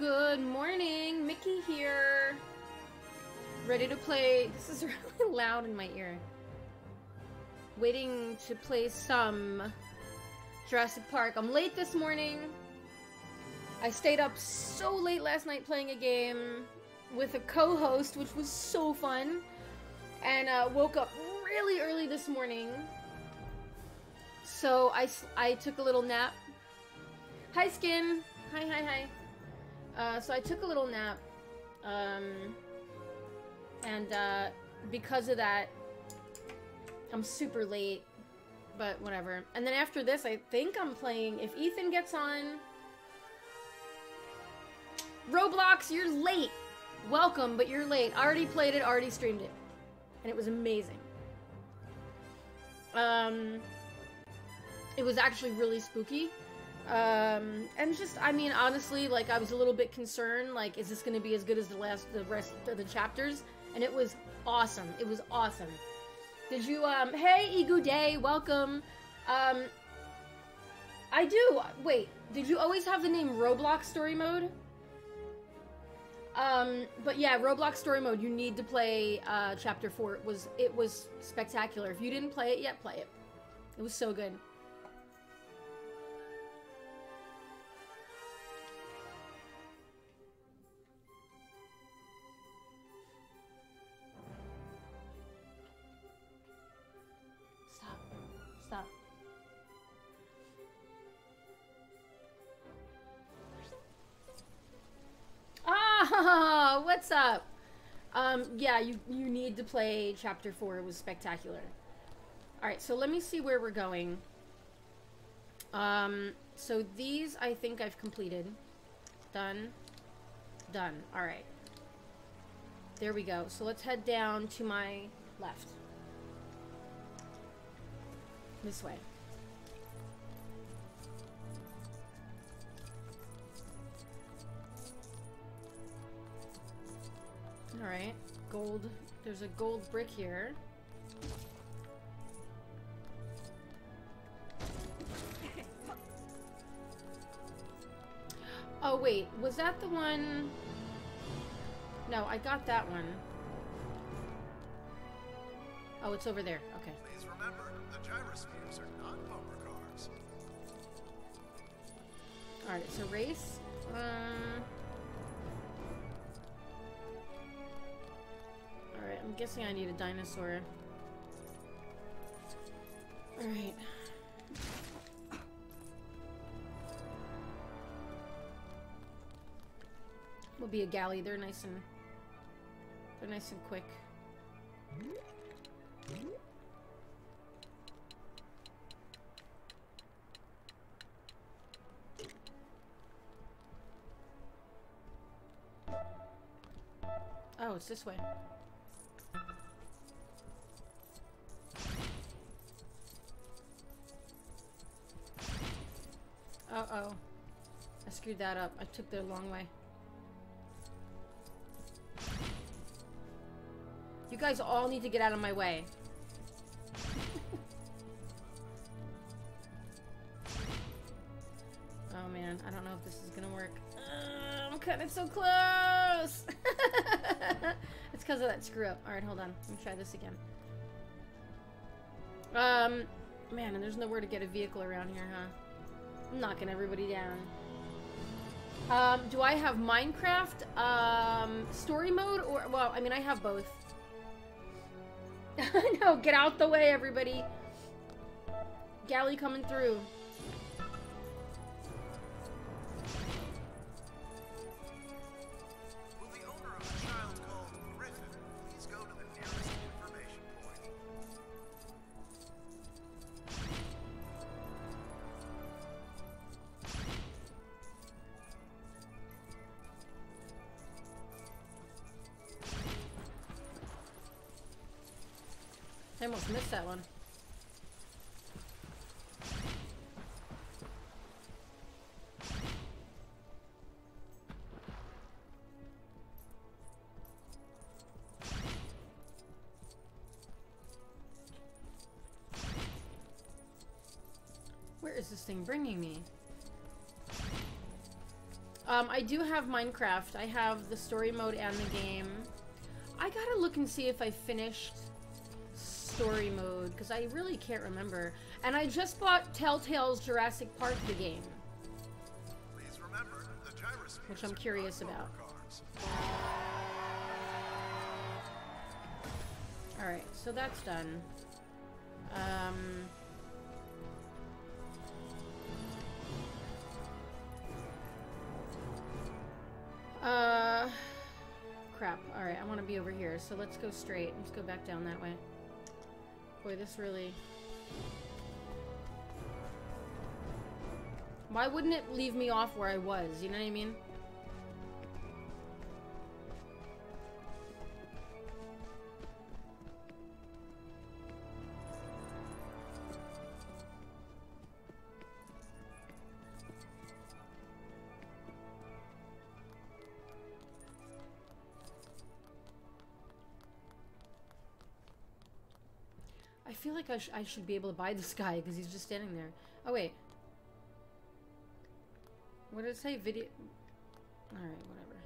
Good morning, Miki here. Ready to play. This is really loud in my ear. Waiting to play some Jurassic Park. I'm late this morning. I stayed up so late last night playing a game with a co-host, which was so fun. And uh, woke up really early this morning. So I, I took a little nap. Hi, Skin. Hi, hi, hi. Uh, so I took a little nap. Um, and uh, because of that, I'm super late. But whatever. And then after this, I think I'm playing... If Ethan gets on... Roblox, you're late! Welcome, but you're late. Already played it, already streamed it. And it was amazing. Um... It was actually really spooky. Um, and just, I mean, honestly, like, I was a little bit concerned, like, is this gonna be as good as the last, the rest of the chapters? And it was awesome. It was awesome. Did you, um, hey, Egu Day, welcome. Um, I do, wait, did you always have the name Roblox Story Mode? Um, but yeah, Roblox Story Mode, you need to play, uh, Chapter 4. It was, it was spectacular. If you didn't play it yet, play it. It was so good. Ah, what's up? Um, yeah, you, you need to play Chapter 4. It was spectacular. Alright, so let me see where we're going. Um, so these I think I've completed. Done. Done. Alright. There we go. So let's head down to my left. This way. Alright. Gold. There's a gold brick here. Oh, wait. Was that the one... No, I got that one. Oh, it's over there. Okay. Please remember, the gyrospheres are not bumper cars. Alright, so race. Um... I'm guessing I need a dinosaur. Alright. Will be a galley. They're nice and they're nice and quick. Oh, it's this way. Screwed that up. I took the long way. You guys all need to get out of my way. oh man, I don't know if this is gonna work. Uh, I'm cutting it so close! it's because of that screw up. Alright, hold on. Let me try this again. Um, man, and there's nowhere to get a vehicle around here, huh? I'm knocking everybody down. Um, do I have Minecraft, um, story mode, or, well, I mean, I have both. no, get out the way, everybody. Galley coming through. Thing bringing me? Um, I do have Minecraft. I have the story mode and the game. I gotta look and see if I finished story mode, because I really can't remember. And I just bought Telltale's Jurassic Park the game, Please remember, the which I'm curious about. Alright, so that's done. Um... Uh... Crap. Alright, I want to be over here, so let's go straight. Let's go back down that way. Boy, this really... Why wouldn't it leave me off where I was? You know what I mean? Feel like I, sh I should be able to buy this guy because he's just standing there. Oh, wait. What did it say? Video... Alright, whatever.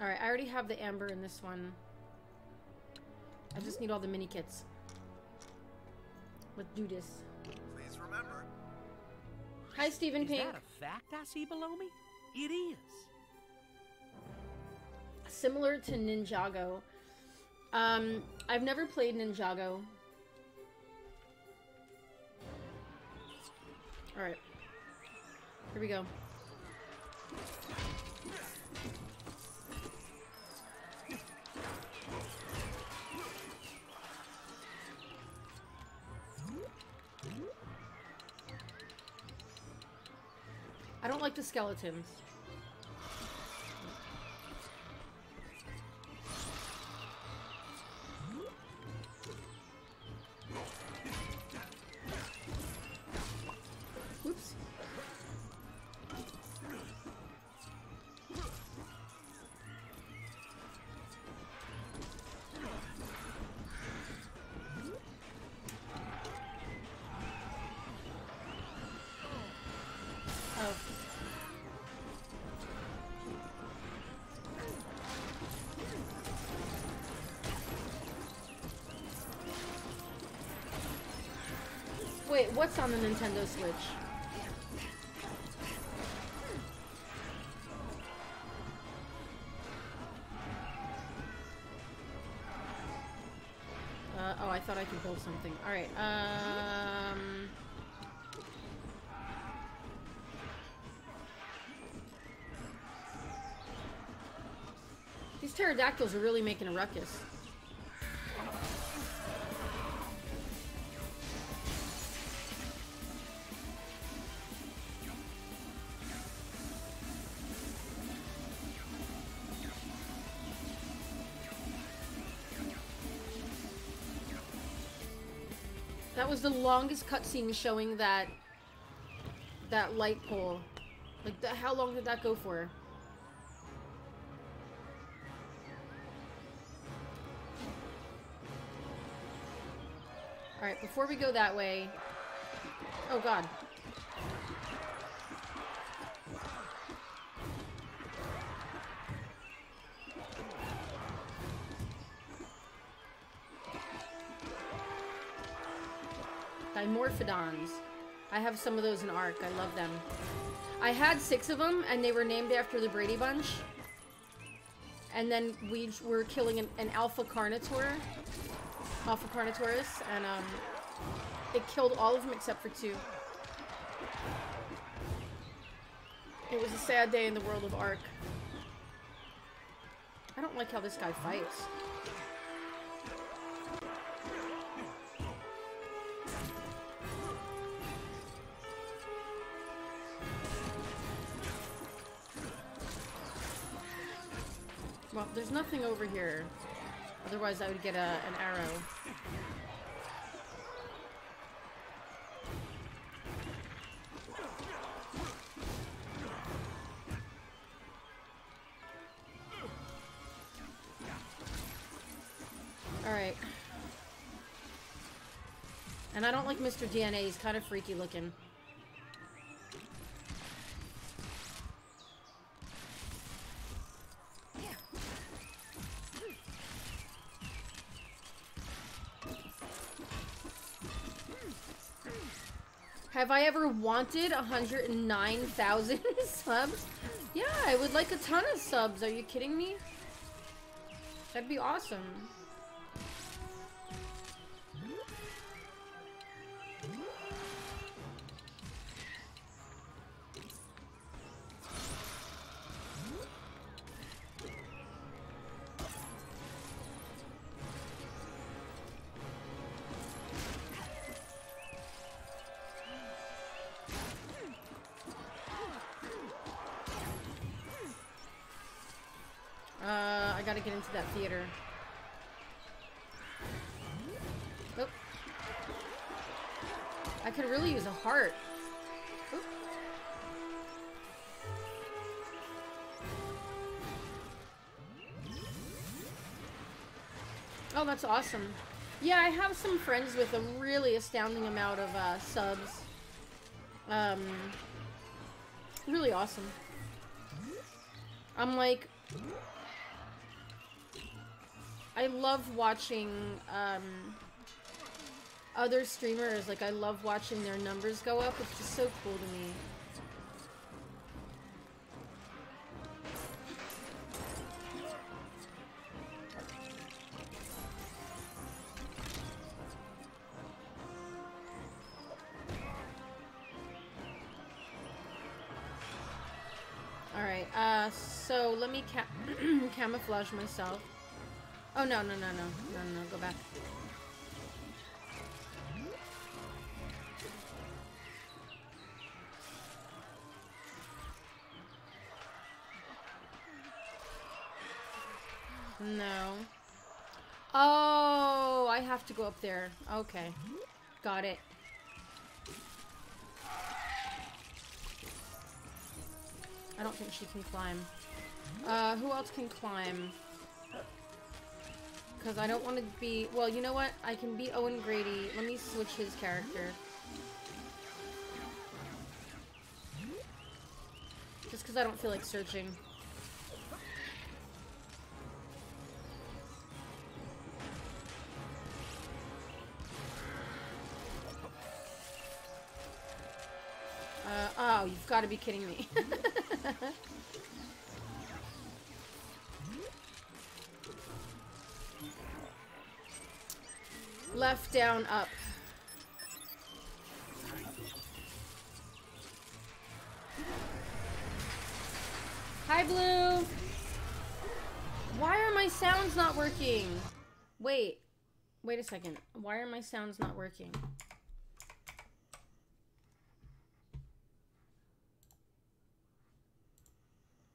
Alright, I already have the amber in this one. I just need all the mini kits. Let's do this. Please remember, Hi, Stephen Is Pink. that a fact I see below me? It is. Similar to Ninjago. Um, I've never played Ninjago. Alright. Here we go. I don't like the skeletons. Wait, what's on the Nintendo Switch? Uh, oh, I thought I could build something. Alright, um... These pterodactyls are really making a ruckus. The longest cutscene showing that that light pole. Like, the, how long did that go for? Alright, before we go that way... Oh god. I have some of those in Ark. I love them. I had six of them, and they were named after the Brady Bunch. And then we were killing an, an Alpha Carnotaur. Alpha Carnotaurus, and um, it killed all of them except for two. It was a sad day in the world of Ark. I don't like how this guy fights. Over here. Otherwise, I would get a, an arrow. Alright. And I don't like Mr. DNA. He's kind of freaky looking. Have I ever wanted 109,000 subs? Yeah, I would like a ton of subs. Are you kidding me? That'd be awesome. That's awesome. Yeah, I have some friends with a really astounding amount of uh, subs. Um, really awesome. I'm like, I love watching um, other streamers. Like, I love watching their numbers go up. It's just so cool to me. Camouflage myself. Oh, no, no, no, no. No, no, no, go back. No. Oh, I have to go up there. Okay. Got it. I don't think she can climb. Uh, who else can climb? Because I don't want to be... Well, you know what? I can be Owen Grady. Let me switch his character. Just because I don't feel like searching. Uh, oh, you've got to be kidding me. down, up. Hi, Blue! Why are my sounds not working? Wait. Wait a second. Why are my sounds not working?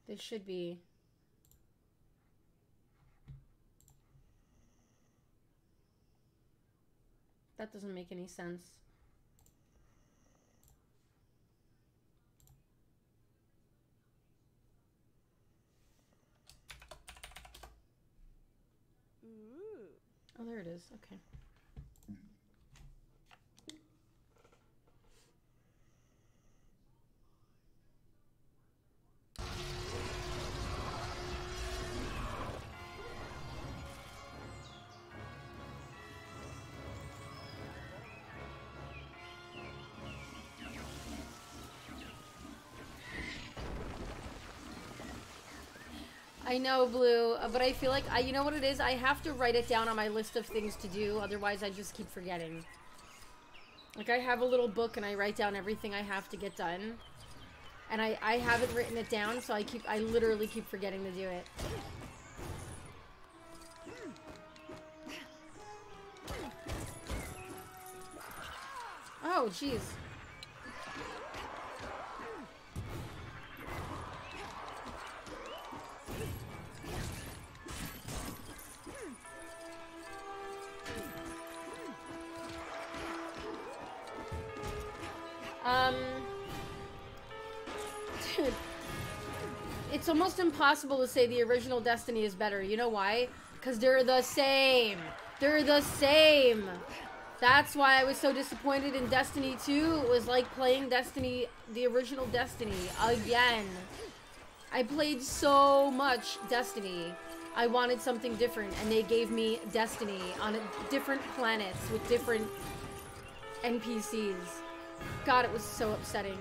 They should be. Doesn't make any sense. Oh, there it is. Okay. I know, Blue, uh, but I feel like I, you know what it is. I have to write it down on my list of things to do, otherwise I just keep forgetting. Like I have a little book and I write down everything I have to get done, and I I haven't written it down, so I keep I literally keep forgetting to do it. Oh, jeez. Impossible to say the original Destiny is better. You know why? Because they're the same. They're the same. That's why I was so disappointed in Destiny 2. It was like playing Destiny, the original Destiny, again. I played so much Destiny. I wanted something different, and they gave me Destiny on a, different planets with different NPCs. God, it was so upsetting.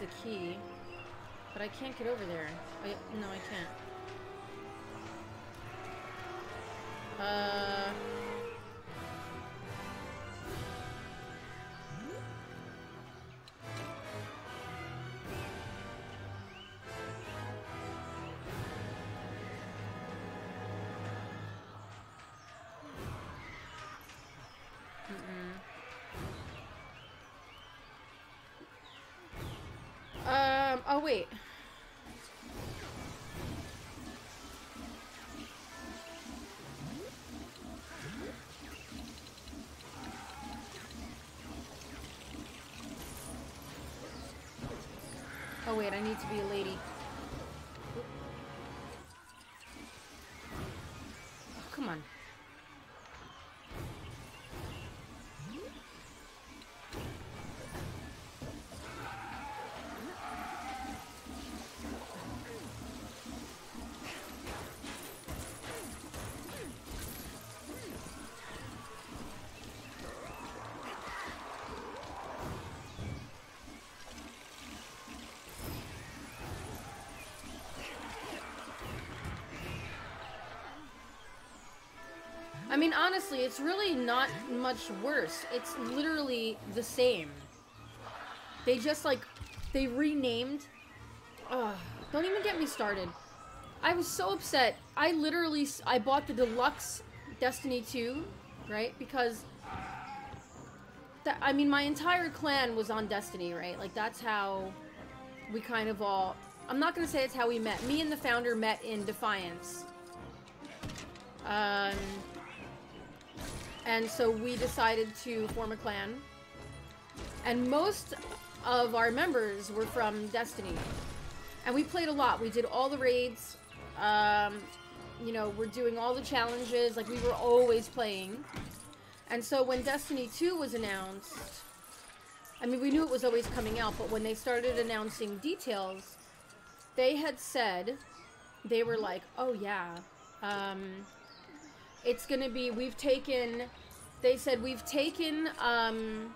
The key. But I can't get over there. I, no, I can't. Uh. Oh wait. Oh wait, I need to be a lady. Mean, honestly, it's really not much worse. It's literally the same. They just, like, they renamed. Ugh, don't even get me started. I was so upset. I literally, I bought the deluxe Destiny 2, right? Because, that, I mean, my entire clan was on Destiny, right? Like, that's how we kind of all, I'm not going to say it's how we met. Me and the founder met in Defiance. Um, and so we decided to form a clan. And most of our members were from Destiny. And we played a lot. We did all the raids. Um, you know, we're doing all the challenges. Like, we were always playing. And so when Destiny 2 was announced, I mean, we knew it was always coming out, but when they started announcing details, they had said, they were like, oh yeah, um, it's gonna be we've taken they said we've taken um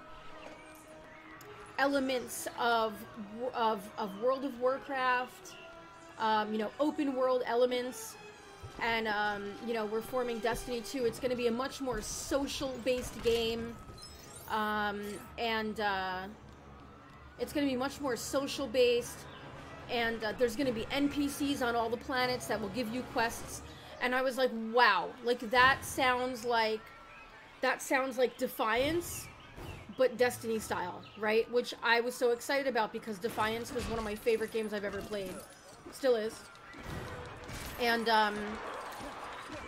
elements of of of world of warcraft um you know open world elements and um you know we're forming destiny 2 it's going to be a much more social based game um and uh it's going to be much more social based and uh, there's going to be npcs on all the planets that will give you quests and I was like, wow, like that sounds like that sounds like Defiance, but Destiny style, right? Which I was so excited about because Defiance was one of my favorite games I've ever played, still is. And um,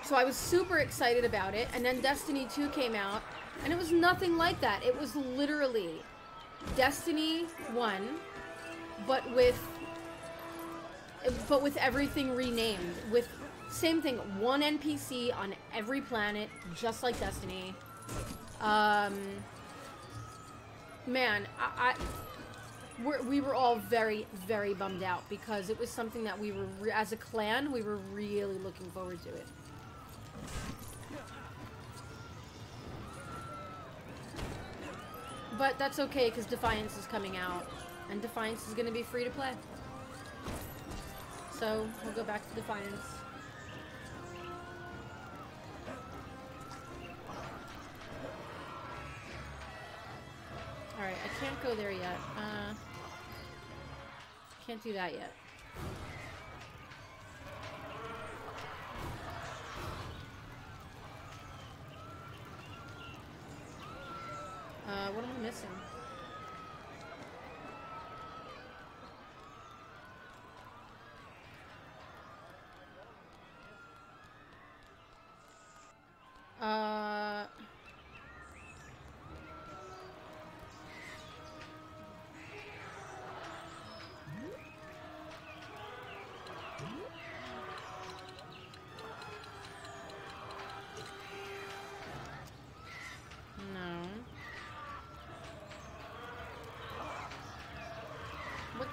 so I was super excited about it. And then Destiny 2 came out, and it was nothing like that. It was literally Destiny 1, but with but with everything renamed with same thing one npc on every planet just like destiny. Um man i, I we're, we were all very very bummed out because it was something that we were as a clan we were really looking forward to it. But that's okay because defiance is coming out and defiance is going to be free to play. So we'll go back to Defiance. Alright, I can't go there yet. Uh, Can't do that yet. Uh, what am I missing?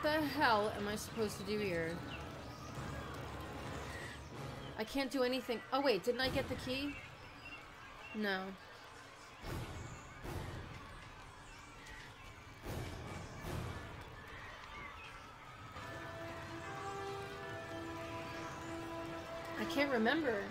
The hell am I supposed to do here? I can't do anything. Oh wait, didn't I get the key? No. I can't remember.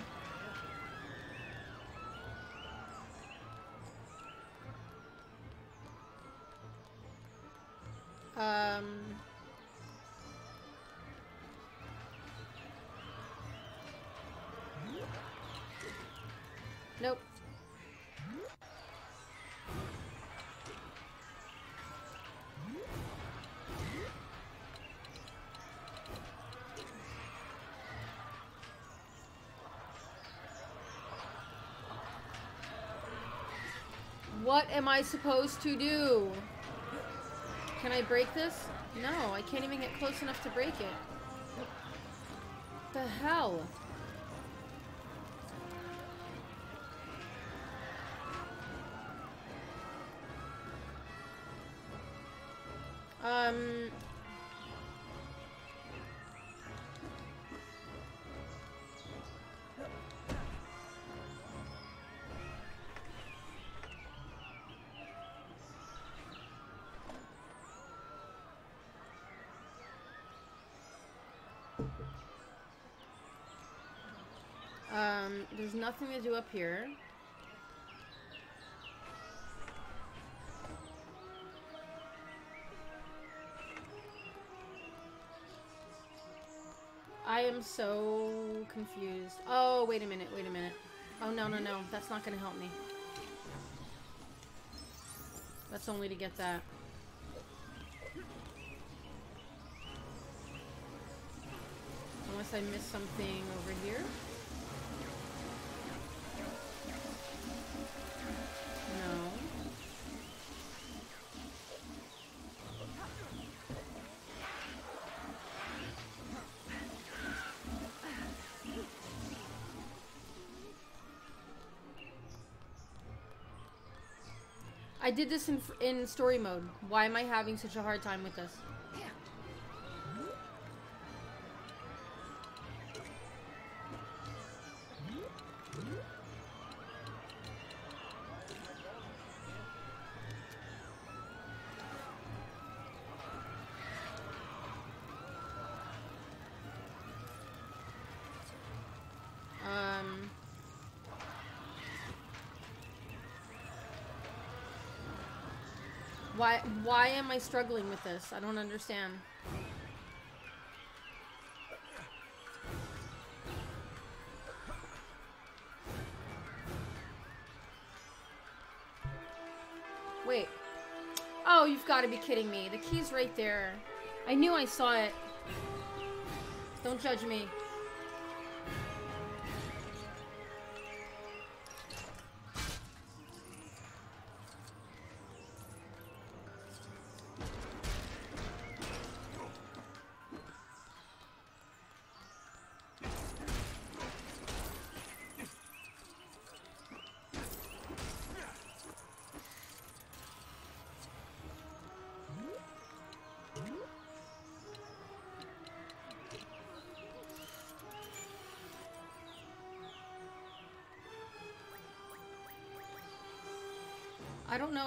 What am I supposed to do? Can I break this? No, I can't even get close enough to break it. What the hell? There's nothing to do up here. I am so confused. Oh, wait a minute, wait a minute. Oh, no, no, no. That's not going to help me. That's only to get that. Unless I missed something over here. I did this in in story mode. Why am I having such a hard time with this? Why am I struggling with this? I don't understand. Wait. Oh, you've got to be kidding me. The key's right there. I knew I saw it. Don't judge me.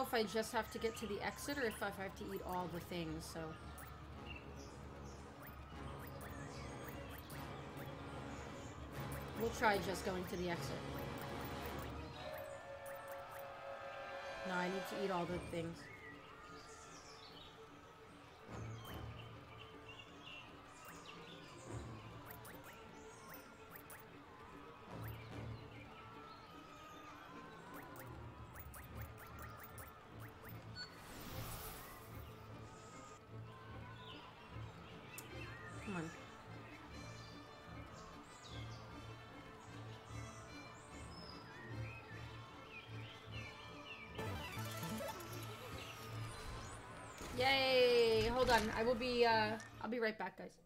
If I just have to get to the exit or if I have to eat all the things, so... We'll try just going to the exit. No, I need to eat all the things. Yay! Hold on. I will be, uh, I'll be right back, guys.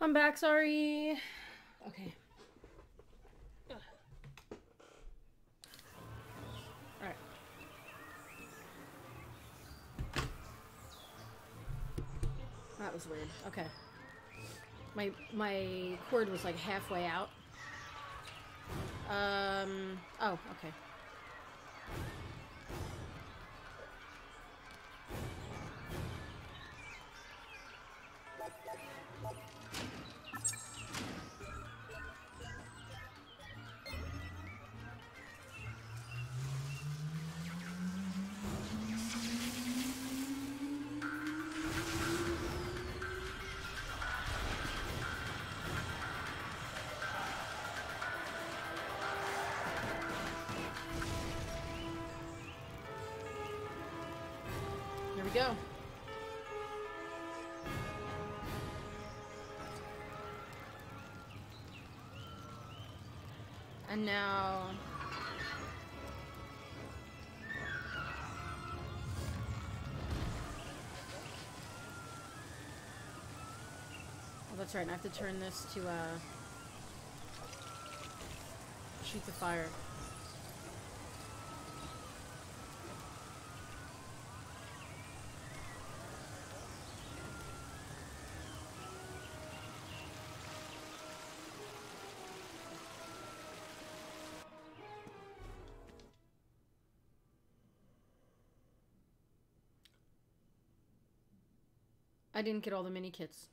I'm back, sorry. Okay. Alright. That was weird. Okay. My my cord was like halfway out. Um oh, okay. Now... Oh, that's right. I have to turn this to, uh... Shoot the fire. I didn't get all the mini kits.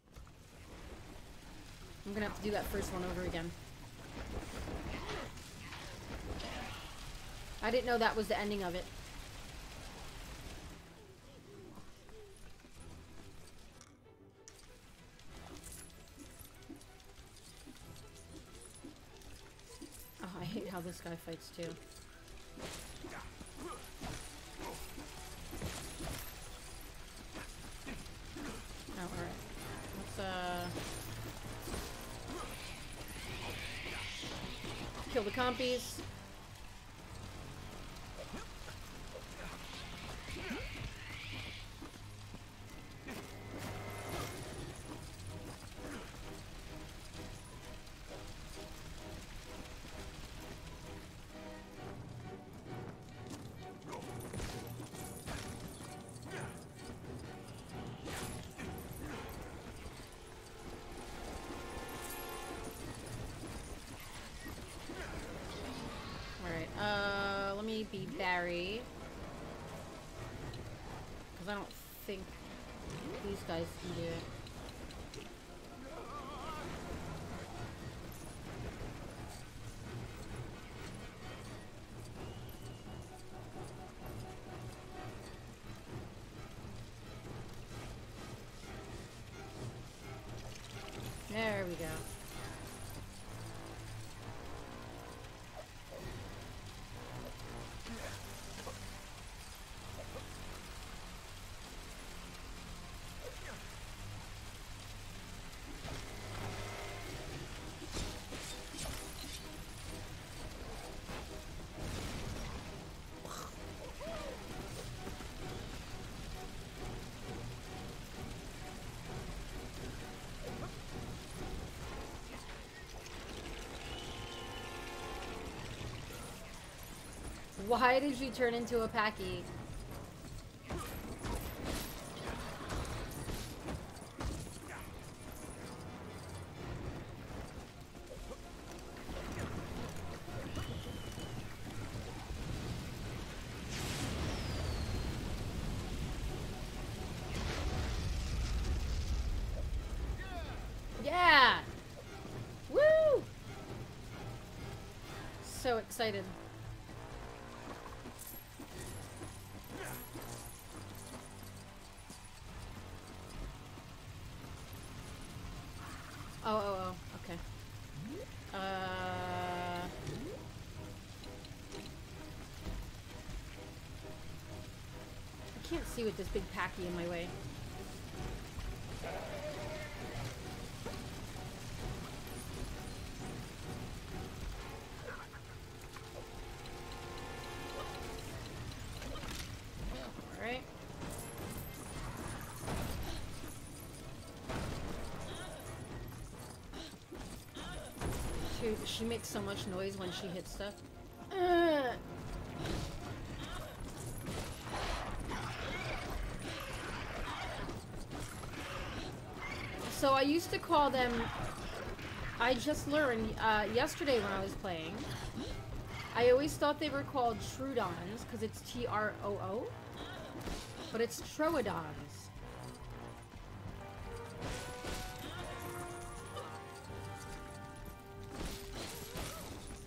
I'm gonna have to do that first one over again. I didn't know that was the ending of it. Oh, I hate how this guy fights too. Compies. There we go. Why did you turn into a Packy? Yeah! Woo! So excited. See with this big packy in my way. Alright. She, she makes so much noise when she hits stuff. So I used to call them. I just learned uh, yesterday when I was playing. I always thought they were called Troodons because it's T R O O, but it's Troodons.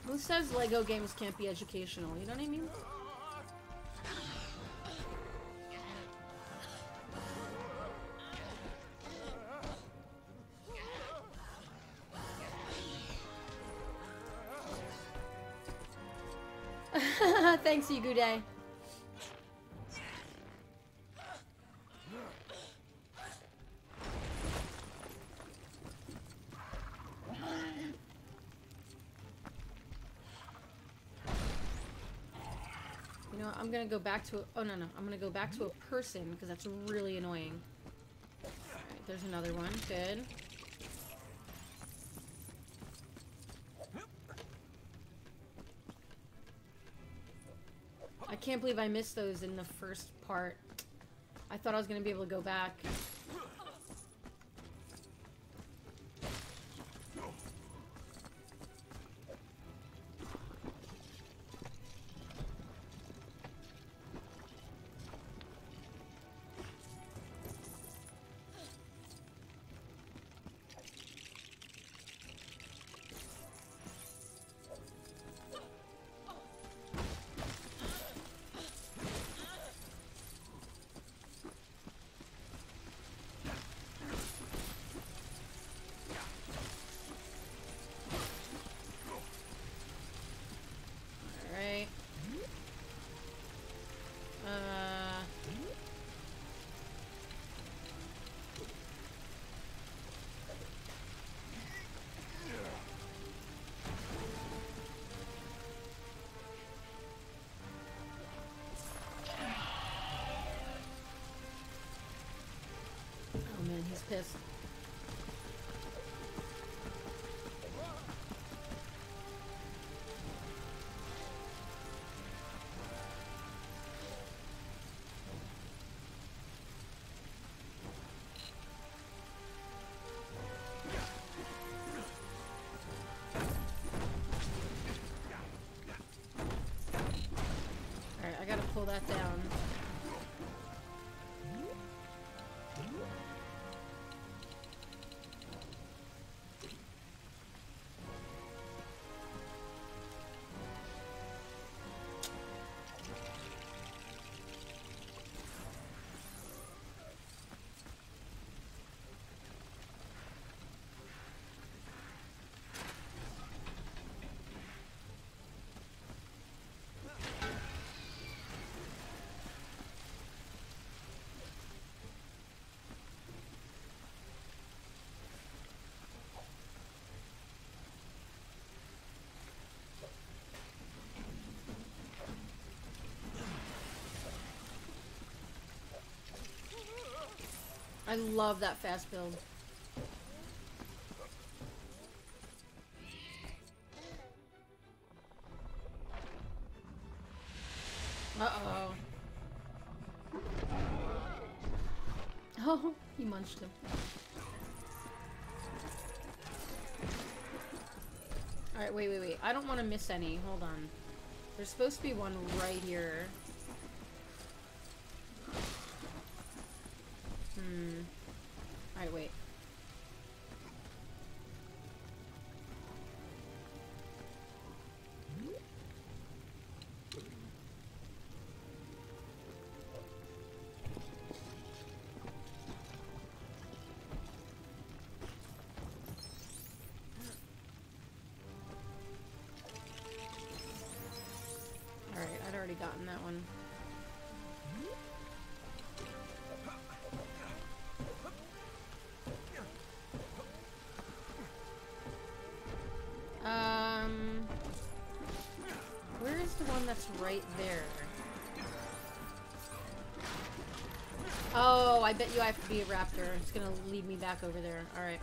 Who says Lego games can't be educational? You know what I mean? Thanks, you good. You know, I'm gonna go back to a, oh no no, I'm gonna go back to a person because that's really annoying. Alright, there's another one. Good. I can't believe I missed those in the first part. I thought I was gonna be able to go back. Pissed. Alright, I gotta pull that down. I love that fast build. Uh-oh. Oh, he munched him. Alright, wait, wait, wait. I don't want to miss any. Hold on. There's supposed to be one right here. Hmm. Alright, wait. That's right there? Oh, I bet you I have to be a raptor. It's gonna lead me back over there. Alright.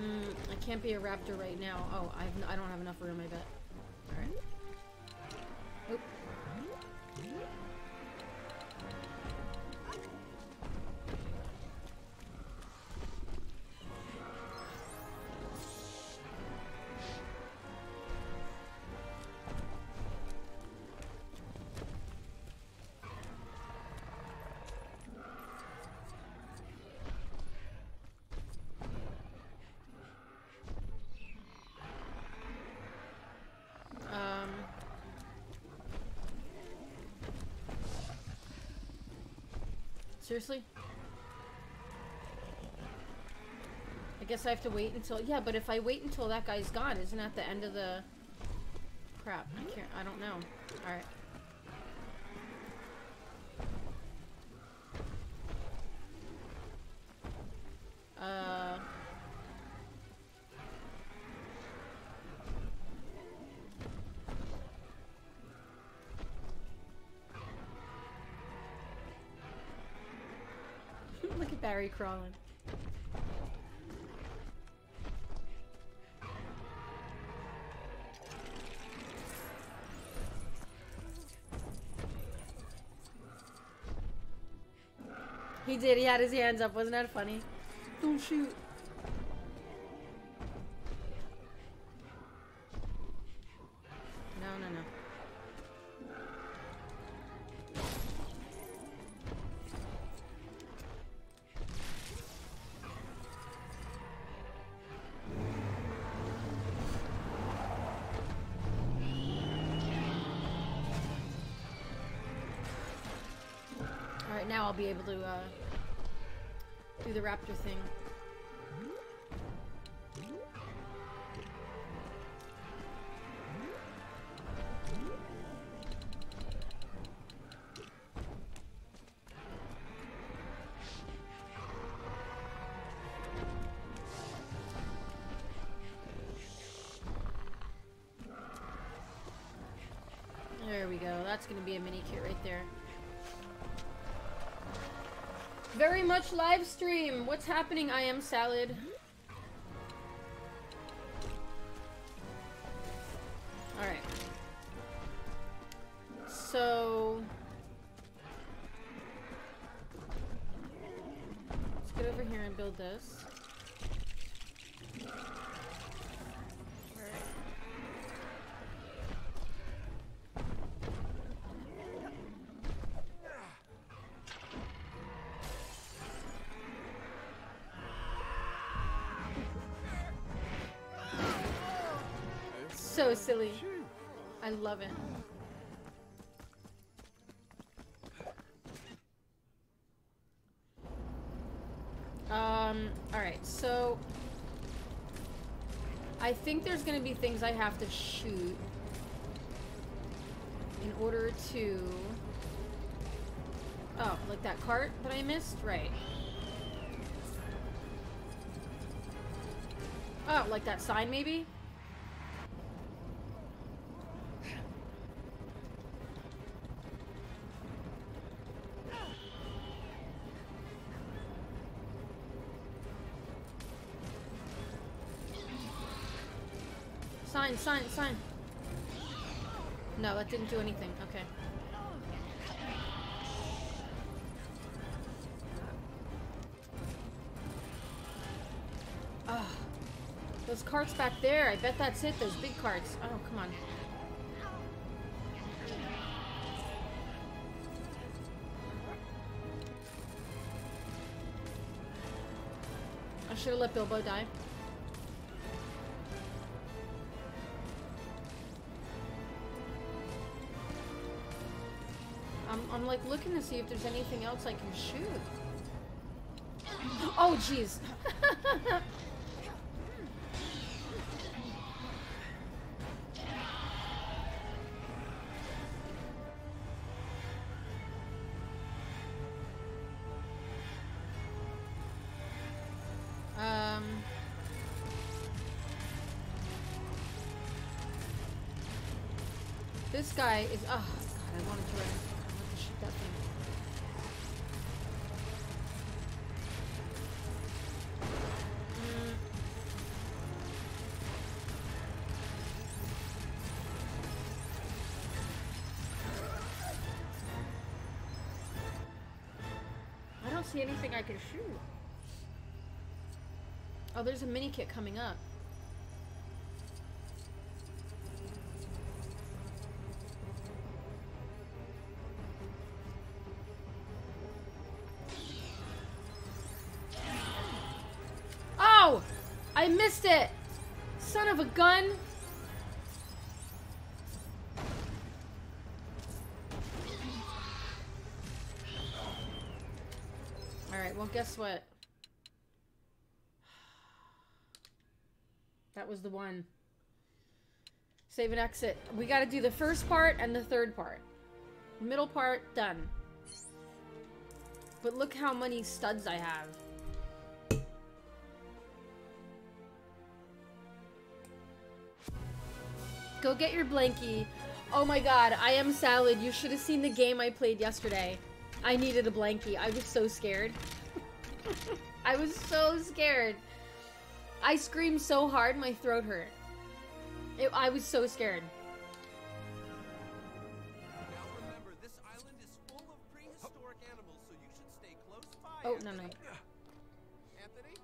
Mm, I can't be a raptor right now. Oh, I, have n I don't have enough room, I bet. Seriously? I guess I have to wait until yeah, but if I wait until that guy's gone, isn't that the end of the crap? I can't I don't know. Alright. Look at Barry crawling. He did, he had his hands up, wasn't that funny? Don't shoot. Able to, uh, do the raptor thing. There we go. That's gonna be a mini kit right there. Very much live stream. What's happening? I am salad. Think there's gonna be things I have to shoot in order to Oh, like that cart that I missed? Right. Oh, like that sign maybe? Sign, sign, sign. No, that didn't do anything. Okay. Ah, those carts back there. I bet that's it. Those big carts. Oh, come on. I should have let Bilbo die. I'm, like looking to see if there's anything else I can shoot. Oh, jeez. um. This guy is. Oh, anything I can shoot. Oh, there's a mini kit coming up. What? That was the one. Save and exit. We gotta do the first part and the third part. Middle part, done. But look how many studs I have. Go get your blankie. Oh my god, I am salad. You should have seen the game I played yesterday. I needed a blankie. I was so scared. I was so scared. I screamed so hard, my throat hurt. It, I was so scared. Now remember, this island is full of prehistoric animals, so you should stay close by. Oh, no, no. Anthony?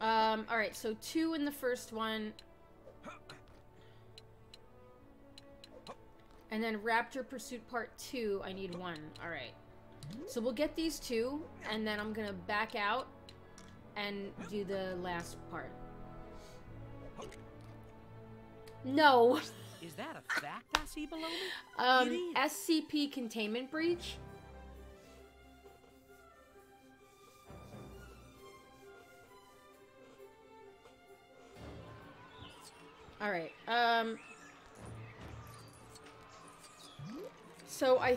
Um, alright, so two in the first one. And then Raptor Pursuit Part 2, I need one. Alright. So we'll get these two, and then I'm gonna back out and do the last part. No! Is that a fact I see below me? Um, SCP Containment Breach. Alright, um... So I...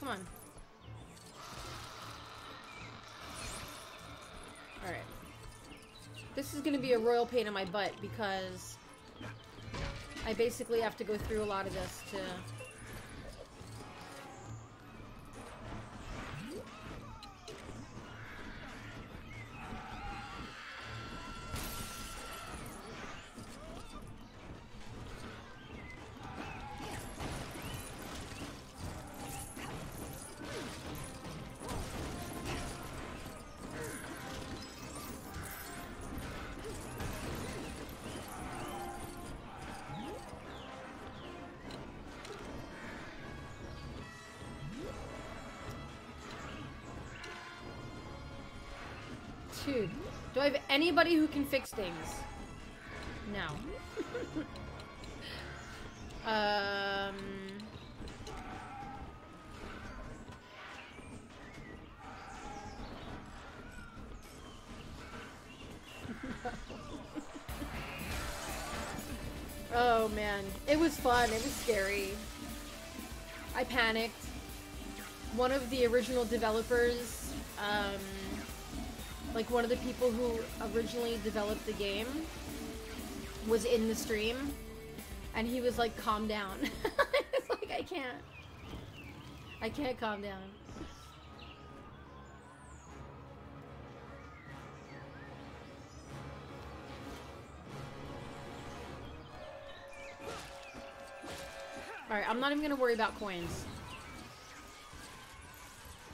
Come on. Alright. This is gonna be a royal pain in my butt because I basically have to go through a lot of this to... anybody who can fix things? No. um... oh man, it was fun. It was scary. I panicked. One of the original developers, um, like one of the people who originally developed the game was in the stream and he was like calm down it's like i can't i can't calm down all right i'm not even gonna worry about coins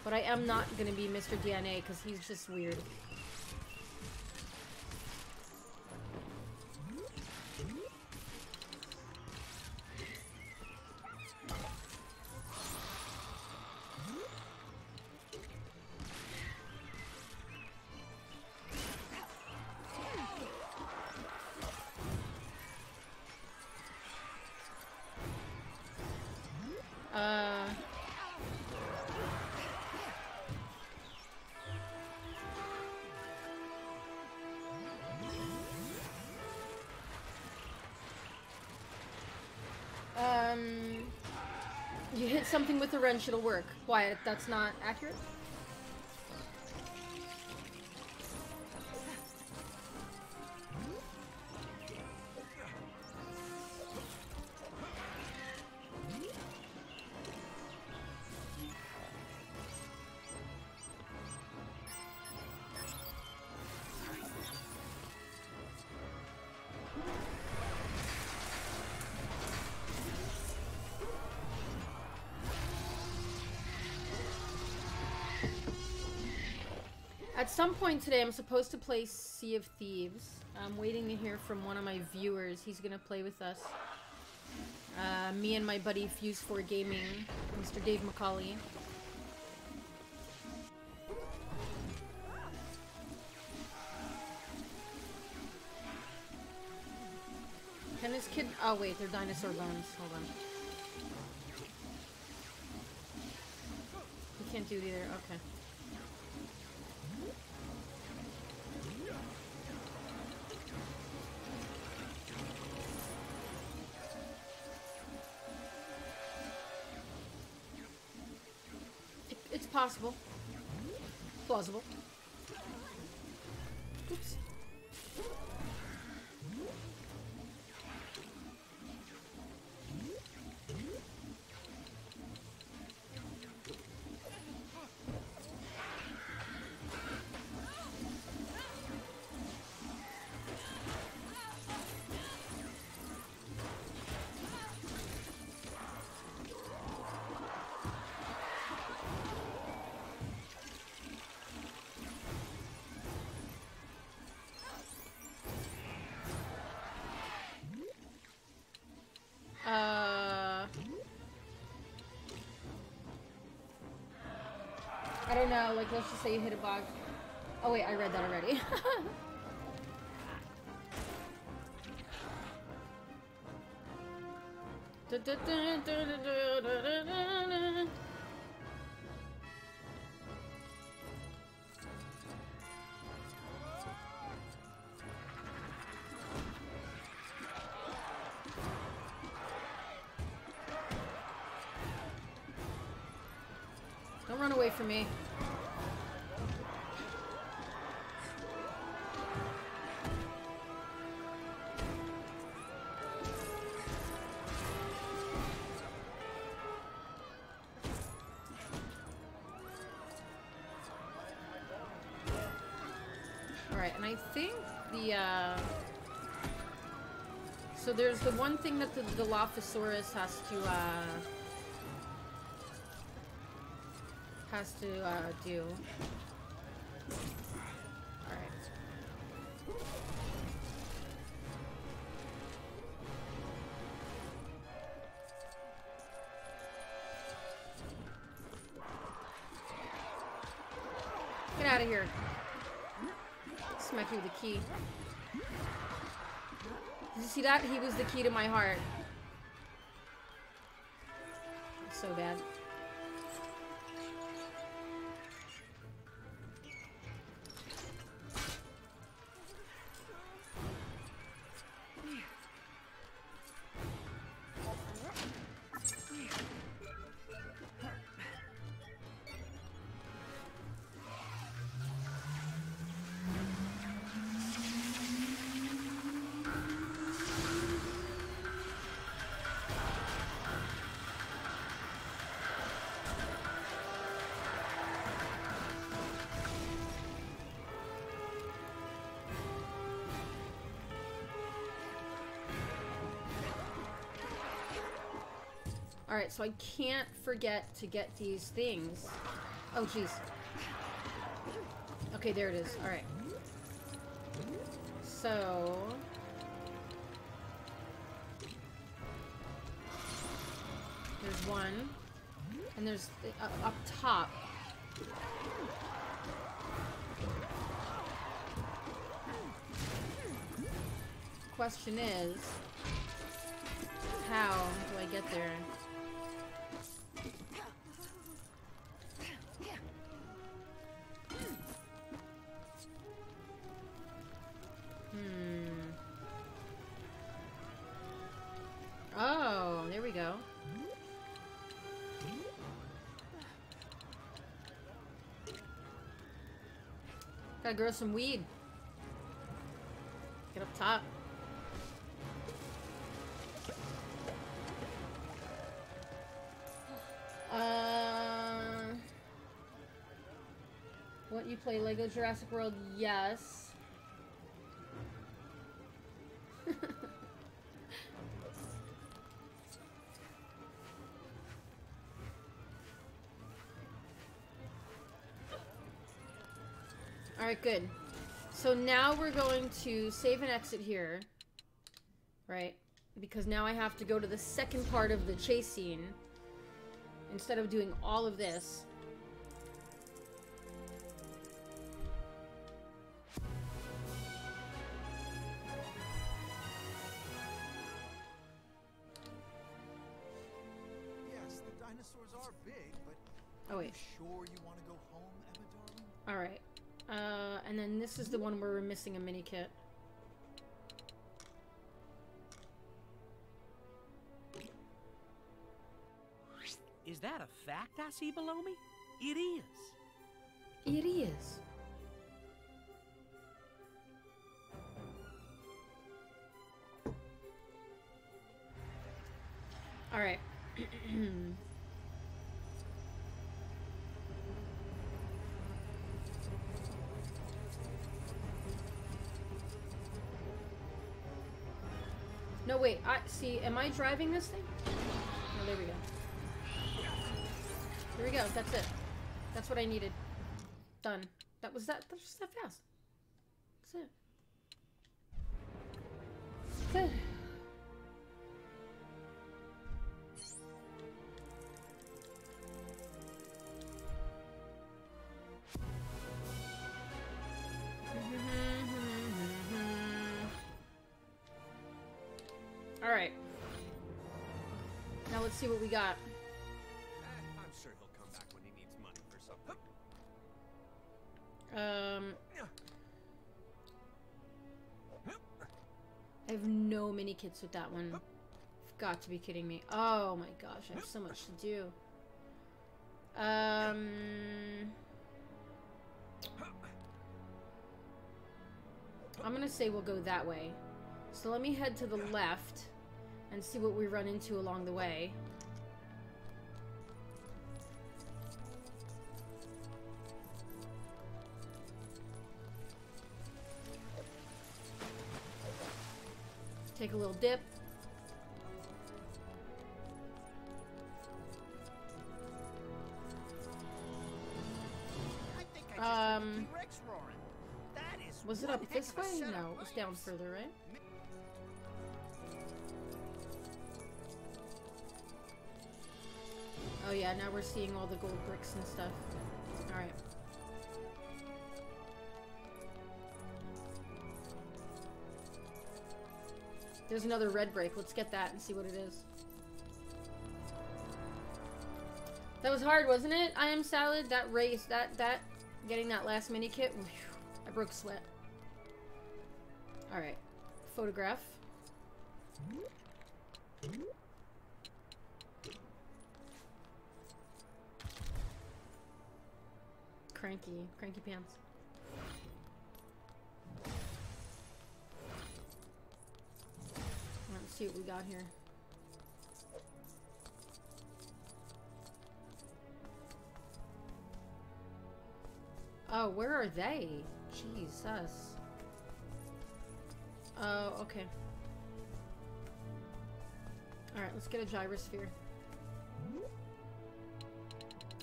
but I am not gonna be Mr. DNA because he's just weird. With a wrench, it'll work. Why? That's not accurate? Point today, I'm supposed to play Sea of Thieves. I'm waiting to hear from one of my viewers. He's gonna play with us. Uh, me and my buddy Fuse 4 Gaming, Mr. Dave McCauley. Can this kid... Oh wait, they're dinosaur bones. Hold on. You can't do it either. Okay. Possible. Plausible. I don't know. Like, let's just say you hit a bug. Oh wait, I read that already. Don't run away from me. Uh... So there's the one thing that the Dilophosaurus has to, uh... Has to, uh, do. That? He was the key to my heart. Alright, so I can't forget to get these things. Oh, jeez. Okay, there it is. Alright. So... There's one. And there's the, uh, up top. Question is, how do I get there? Gotta grow some weed. Get up top. Uh, what you play Lego Jurassic World? Yes. Good. So now we're going to save and exit here. Right? Because now I have to go to the second part of the chase scene. Instead of doing all of this. Is that a fact I see below me? It is. It is. Alright. no, wait. I see. Am I driving this thing? There we go. There we go. That's it. That's what I needed. Done. That was that. That was that fast. That's it. Good. All right. Now let's see what we got. Um, I have no mini kits with that one. You've got to be kidding me. Oh my gosh, I have so much to do. Um, I'm gonna say we'll go that way. So let me head to the left and see what we run into along the way. Take a little dip. I I Um, T-Rex roaring. That is Was it up this way? No, it was down further, right? Oh yeah, now we're seeing all the gold bricks and stuff. There's another red brick. Let's get that and see what it is. That was hard, wasn't it? I am salad. That race, that that getting that last mini kit. whew, I broke sweat. All right, photograph. Cranky, cranky pants. See what we got here. Oh, where are they? Jesus. Oh, okay. Alright, let's get a gyrosphere.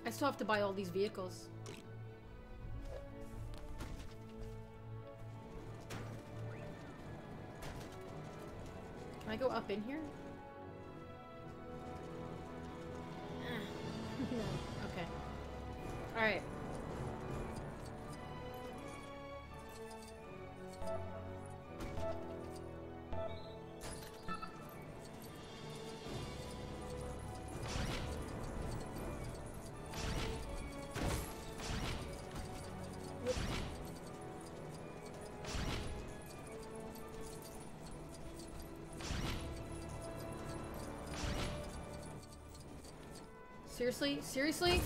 I still have to buy all these vehicles. Can I go up in here? Seriously? Seriously?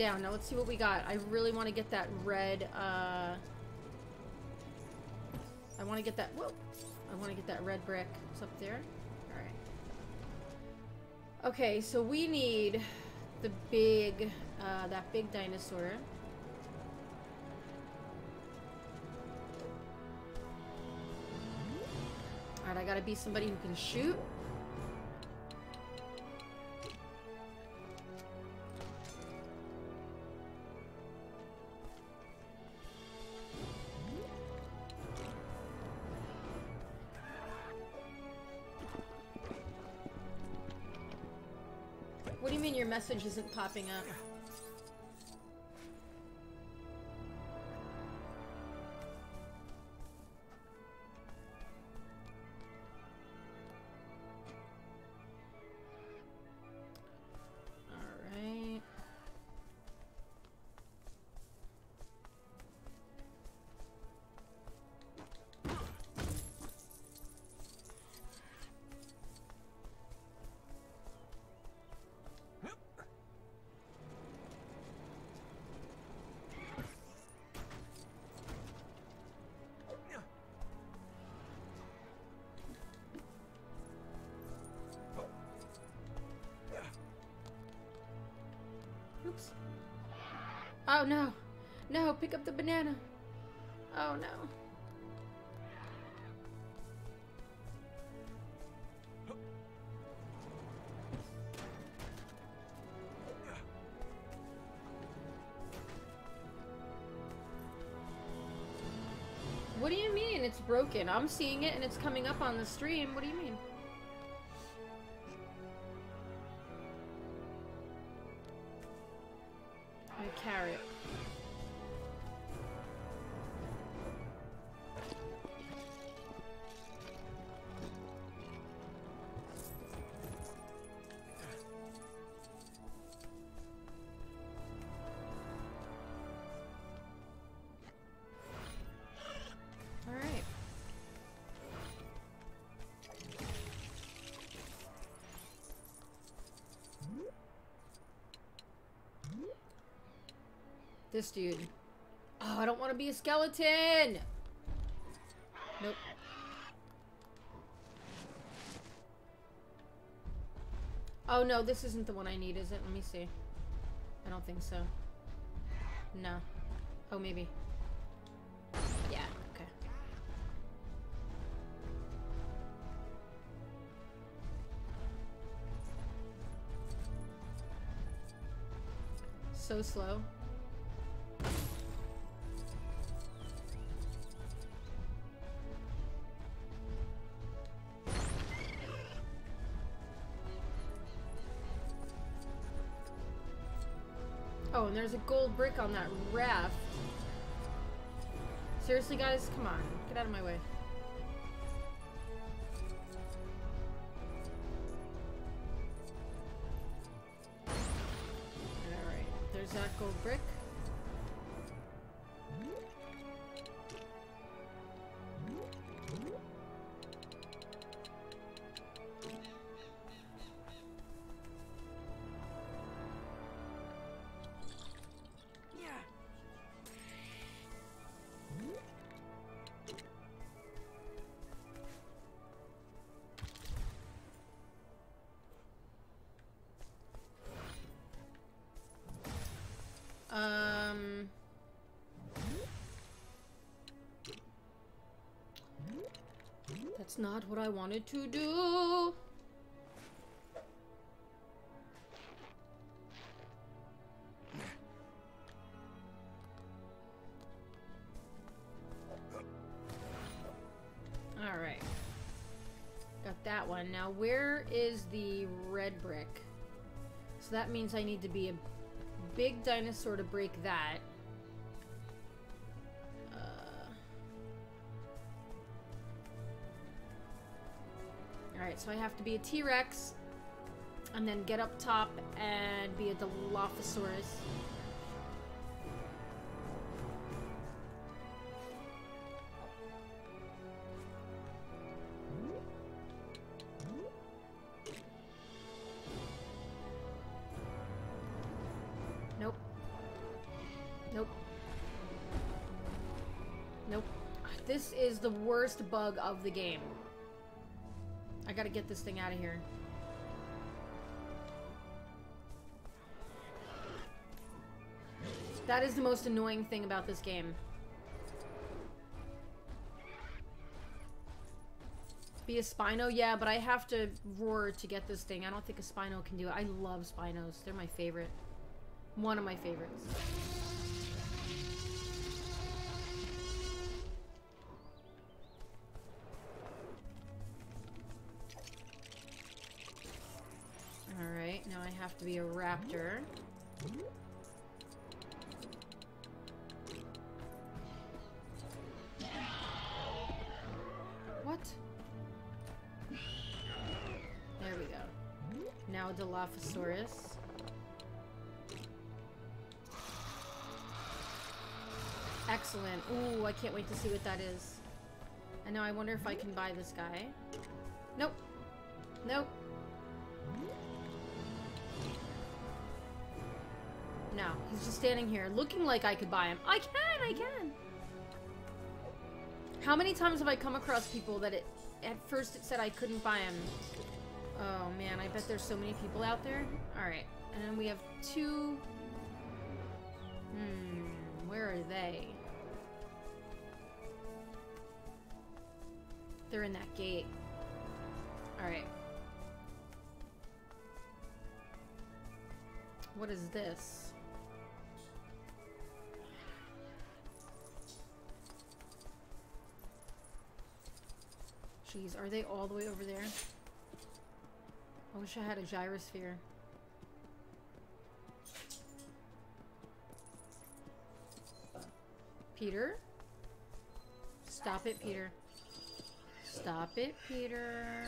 Down. Now let's see what we got. I really want to get that red, uh... I want to get that... Whoa! I want to get that red brick. It's up there. Alright. Okay, so we need the big, uh, that big dinosaur. Alright, I gotta be somebody who can shoot. Message isn't popping up? Oops. Oh no. No, pick up the banana. Oh no. What do you mean it's broken? I'm seeing it and it's coming up on the stream. What do you mean? This dude. Oh, I don't want to be a skeleton! Nope. Oh no, this isn't the one I need, is it? Let me see. I don't think so. No. Oh, maybe. Yeah, okay. So slow. And there's a gold brick on that raft. Seriously, guys? Come on. Get out of my way. Alright, there's that gold brick. That's not what I wanted to do. Alright. Got that one. Now, where is the red brick? So that means I need to be a big dinosaur to break that. So I have to be a T-Rex and then get up top and be a Dilophosaurus. Nope. Nope. Nope. This is the worst bug of the game. Gotta get this thing out of here. That is the most annoying thing about this game. Be a Spino? Yeah, but I have to roar to get this thing. I don't think a Spino can do it. I love Spinos. They're my favorite. One of my favorites. To be a raptor. What? There we go. Now Dilophosaurus. Excellent. Ooh, I can't wait to see what that is. And now I wonder if I can buy this guy. Nope. Nope. He's just standing here looking like I could buy him. I can, I can. How many times have I come across people that it, at first it said I couldn't buy him? Oh man, I bet there's so many people out there. Alright, and then we have two... Hmm, where are they? They're in that gate. Alright. What is this? Jeez, are they all the way over there? I wish I had a gyrosphere. Peter? Stop it, Peter. Stop it, Peter.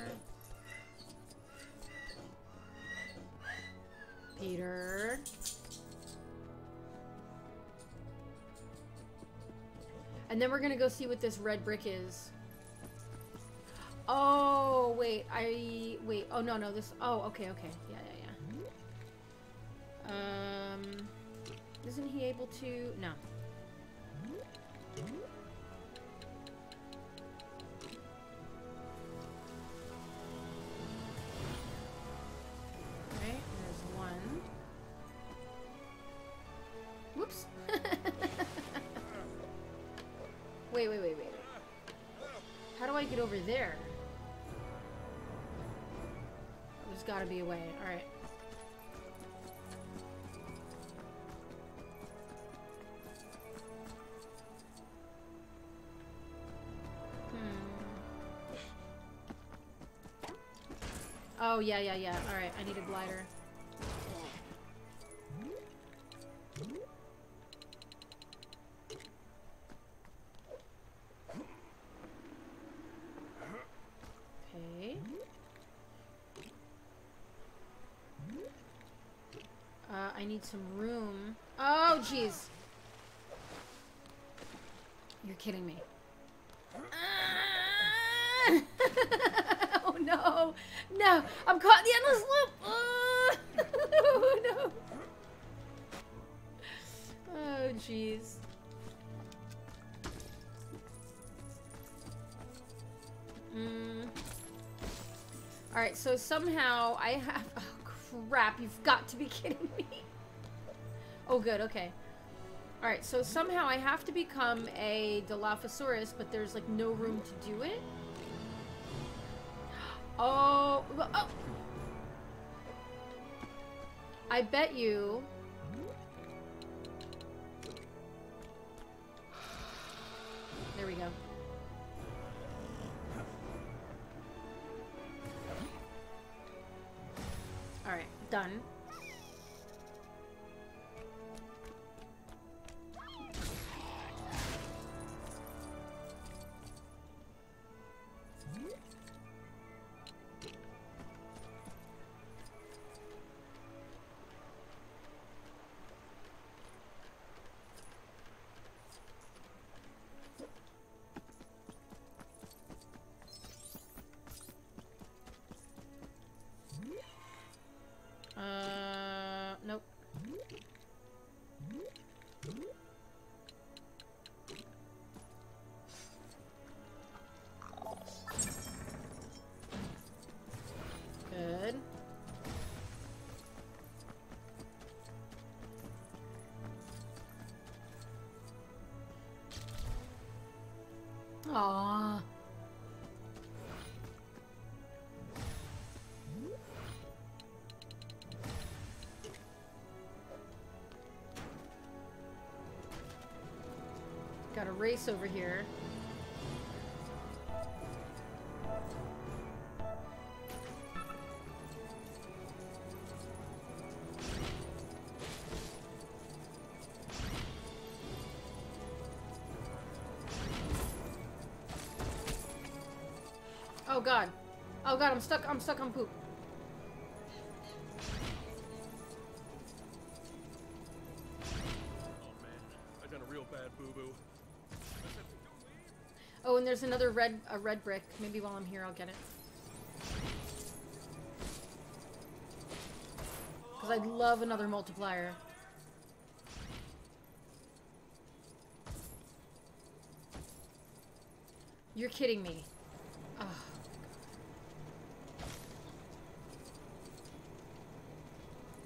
Peter. And then we're gonna go see what this red brick is. Oh, wait, I, wait, oh, no, no, this, oh, okay, okay, yeah, yeah, yeah. Um, Isn't he able to? No. Be a way. Alright. Hmm. Oh, yeah, yeah, yeah. Alright, I need a glider. I need some room. Oh, jeez. You're kidding me. Ah! oh no, no! I'm caught in the endless loop. Ah! oh no. Oh jeez. Mm. All right, so somehow I have. Crap! You've got to be kidding me. Oh, good. Okay. All right, so somehow I have to become a Dilophosaurus, but there's like no room to do it. Oh, oh. I bet you. There we go. Done. Aww. Got a race over here. Oh god, I'm stuck I'm stuck on poop. Oh man, a real bad boo-boo. Oh, and there's another red a red brick. Maybe while I'm here I'll get it. Cuz I'd love another multiplier. You're kidding me. Ugh.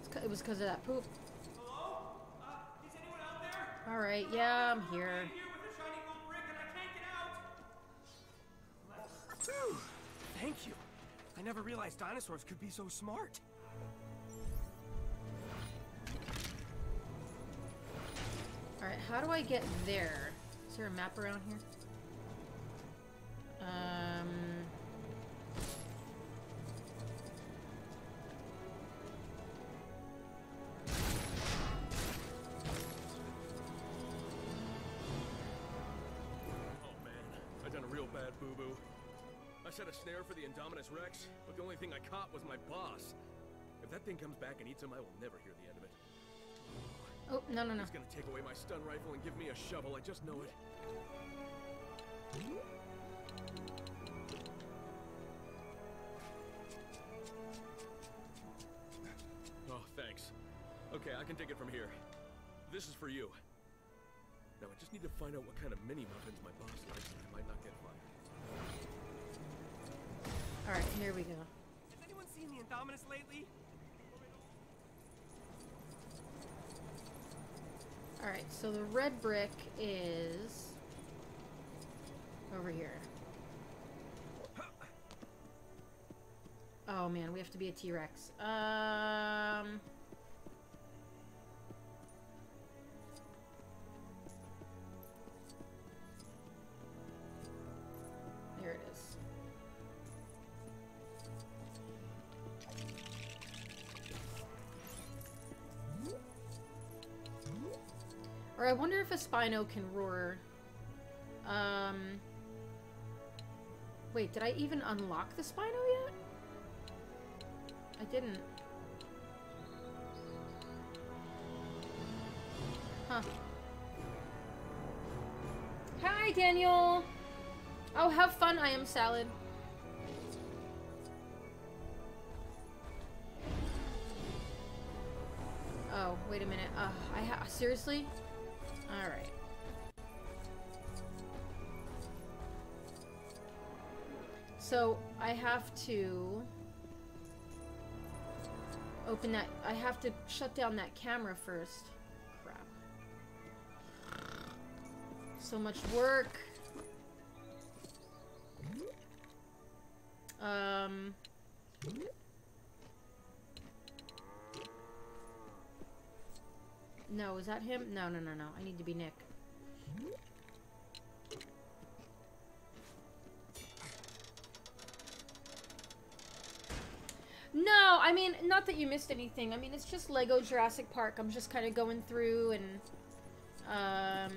It's 'ca- It was because of that poop. Hello? Uh, is anyone out there? All right, yeah, I'm here. I'm here with a shiny gold brick and I can't get out. Phew! Thank you. I never realized dinosaurs could be so smart. All right, how do I get there? Is there a map around here? Indominus Rex, but the only thing I caught was my boss. If that thing comes back and eats him, I will never hear the end of it. Oh no no no! He's gonna take away my stun rifle and give me a shovel, I just know it. Oh, thanks. Okay, I can take it from here. This is for you. Now I just need to find out what kind of mini muffins my boss likes, and I might not get fired. All right, here we go. Has anyone seen the Indominus lately? All right, so the red brick is over here. Oh man, we have to be a T-Rex. Um. I wonder if a Spino can roar. Um. Wait, did I even unlock the Spino yet? I didn't. Huh. Hi, Daniel! Oh, have fun, I am salad. Oh, wait a minute. Uh, I ha- seriously? Alright. So, I have to open that. I have to shut down that camera first. Crap. So much work. Um. No, is that him? No, no, no, no. I need to be Nick. No, I mean, not that you missed anything. I mean, it's just Lego Jurassic Park. I'm just kind of going through and, um,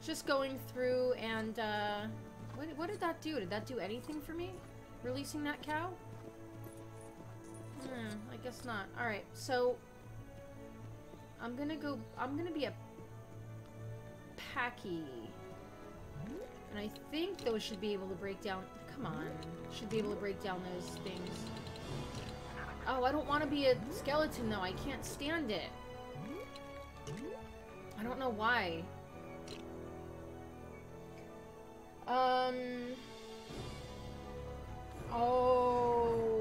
just going through and, uh, what, what did that do? Did that do anything for me? Releasing that cow? Hmm, I guess not. Alright, so, I'm gonna go, I'm gonna be a Packy. And I think those should be able to break down, come on, should be able to break down those things. Oh, I don't want to be a skeleton though, I can't stand it. I don't know why. Um... Oh...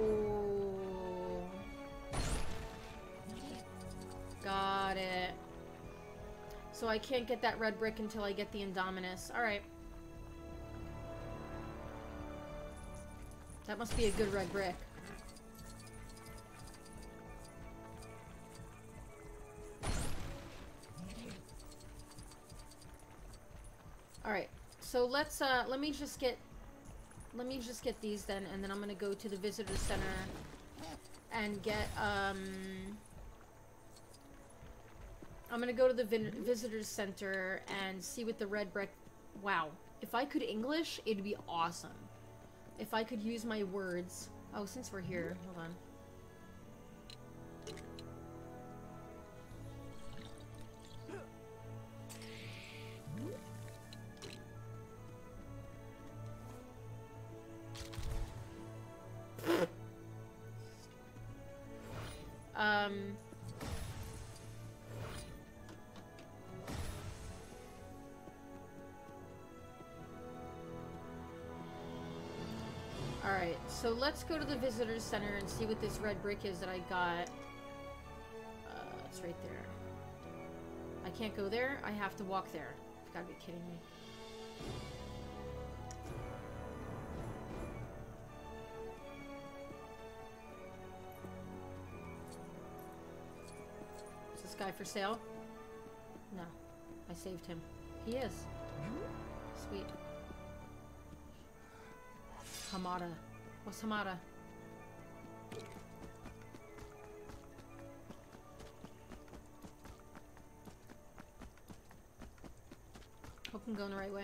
Got it. So I can't get that red brick until I get the Indominus. Alright. That must be a good red brick. Alright, so let's, uh, let me just get, let me just get these then, and then I'm gonna go to the visitor center and get, um, I'm gonna go to the visitors center and see what the red brick, wow. If I could English, it'd be awesome. If I could use my words. Oh, since we're here, hold on. So let's go to the visitor's center and see what this red brick is that I got. Uh, it's right there. I can't go there? I have to walk there. You've gotta be kidding me. Is this guy for sale? No. I saved him. He is. Sweet. Hamada. What's Hamada? Hope I'm going the right way.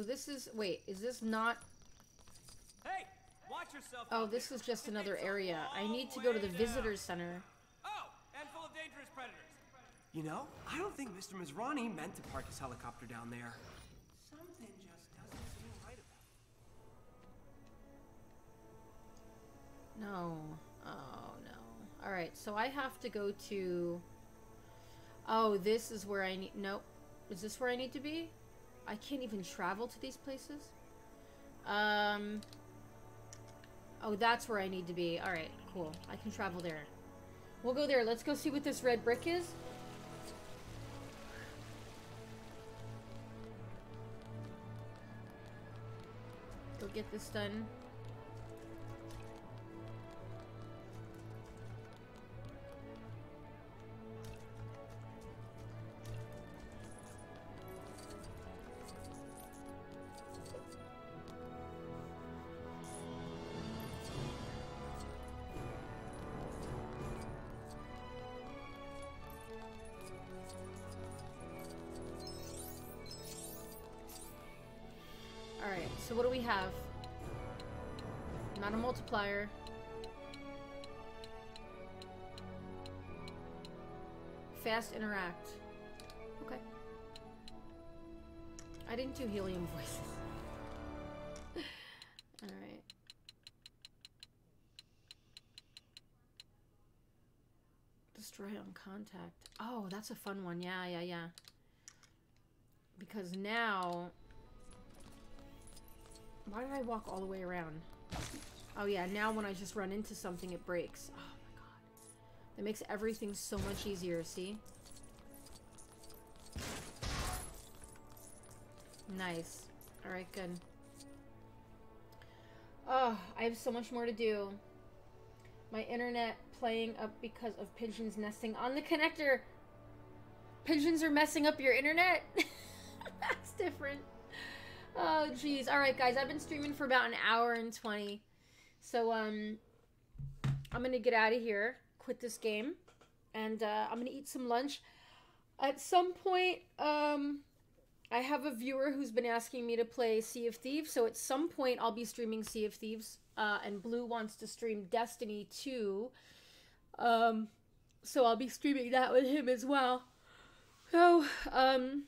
So this is wait, is this not Hey, watch yourself. Oh, this is just another area. I need to go to the way down. visitors center. Oh, and full of dangerous predators. You know, I don't think Mr. Masrani meant to park his helicopter down there. Something just doesn't seem right about No. Oh no. All right, so I have to go to Oh, this is where I need Nope. Is this where I need to be? I can't even travel to these places. Um Oh, that's where I need to be. All right, cool. I can travel there. We'll go there. Let's go see what this red brick is. Go get this done. So what do we have? Not a multiplier. Fast interact. Okay. I didn't do helium voices. Alright. Destroy on contact. Oh, that's a fun one. Yeah, yeah, yeah. Because now why did I walk all the way around? Oh yeah, now when I just run into something, it breaks. Oh my god. That makes everything so much easier, see? Nice. Alright, good. Oh, I have so much more to do. My internet playing up because of pigeons nesting on the connector. Pigeons are messing up your internet? That's different. Oh, jeez. All right, guys. I've been streaming for about an hour and 20. So, um, I'm going to get out of here, quit this game, and uh, I'm going to eat some lunch. At some point, um, I have a viewer who's been asking me to play Sea of Thieves. So, at some point, I'll be streaming Sea of Thieves. Uh, and Blue wants to stream Destiny 2. Um, so, I'll be streaming that with him as well. So, um,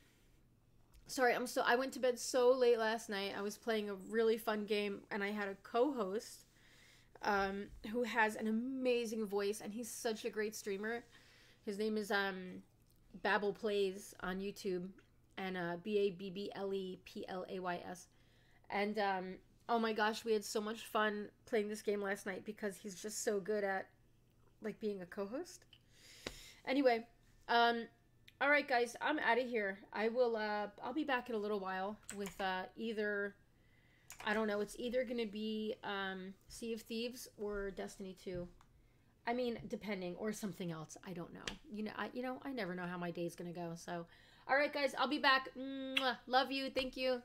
sorry i'm so i went to bed so late last night. I was playing a really fun game and i had a co-host um, who has an amazing voice and he's such a great streamer. His name is um, babble plays on youtube and uh, b-a-b-b-l-e-p-l-a-y-s and um, oh my gosh we had so much fun playing this game last night because he's just so good at like being a co-host. Anyway um all right guys i'm out of here. I will uh i'll be back in a little while with uh either i don't know it's either gonna be um sea of thieves or destiny 2 i mean depending or something else i don't know. You know i you know i never know how my day's gonna go so. All right guys i'll be back. Mwah. love you. Thank you